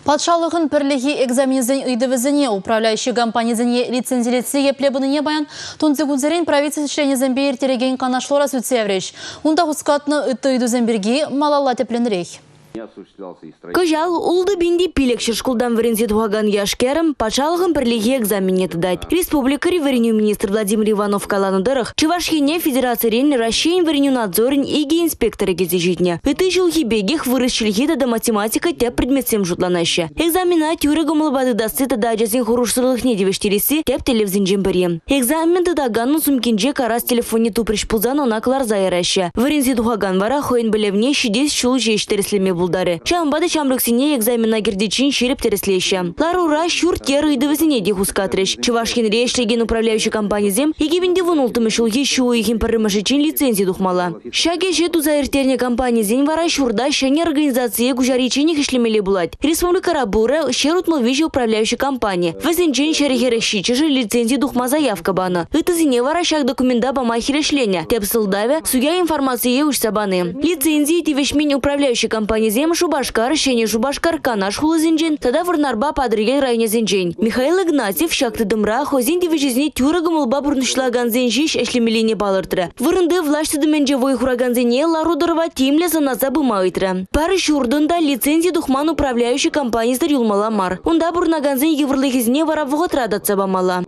Патшалығын пірлігі экзаменізен үйдівізіне управляющий компаниясіне лицензилетсе еплебініне баян тунцы күнзерен правительственнезен бейір тереген қанашлора сүтсевреш. Унда құскатны үтті үйдізен бірге малалла. Кыжал улды бинди пилекші шкулдан варензе туаган яшкерім пачалығын бірліге экзамене тыдать. Республика ревереню министр Владимир Иванов каланудырых Чевашхине федерациян Россиян вареню надзорин иги инспекторы кезе житне. Эты жылхи бегех вырысчылхи да математика теп предметсем жутланашы. Экзамена тюрі гымылбады дасы тада жазин хурушсырлых не девештересі теп телевзин жембірі. Экзамен тыдаганну сумкинже карас телефоне туприш пулзан онаклар зайыраща. Варензе туаган вара хоен білевне шидес шул жештіріслеме булдары. Чамбады чамрыксине экзамена кирдечин шеріп тереслещі. Ларура шүр тері идывізіне де хускатрыш. Чывашхин решлеген управляющий компанизем егебінде вұнултымы шулге шуыйхин пірімішічин лицензия дұхмала. Шаге жету заиртерне компанизен вара шурда шәне организация гужаричине хишлемеле булать. Республика Рабура шерутмыл вижи управляющей компании. Вазинчин шәрігеріші чижы лицензия дұхма заявка бана. Это Итызіне вара шаг документа бама хирешленя. Тепсылдаве суя информация еуш сабаны. Лицензия тивешмин управляющей компании зем Шубашкар, Шене Шубашкар, Канаш хулызинжен, тада варнарба падрыгел райне зинжен. Михаил Игнатьев шакты дымра, хозин дивижизне тюрагым улба бурнышлаган зенжиш эшлемелине балыртыры. Вырынды влашты дыменже вой хураган зене ларудырва тимле заназа бымайтры. Пары шурдында лицензия духман управляющий компаниясдар юлмала мар. Унда бурнаганзен еврлыгизне вара вғот радатса бамала.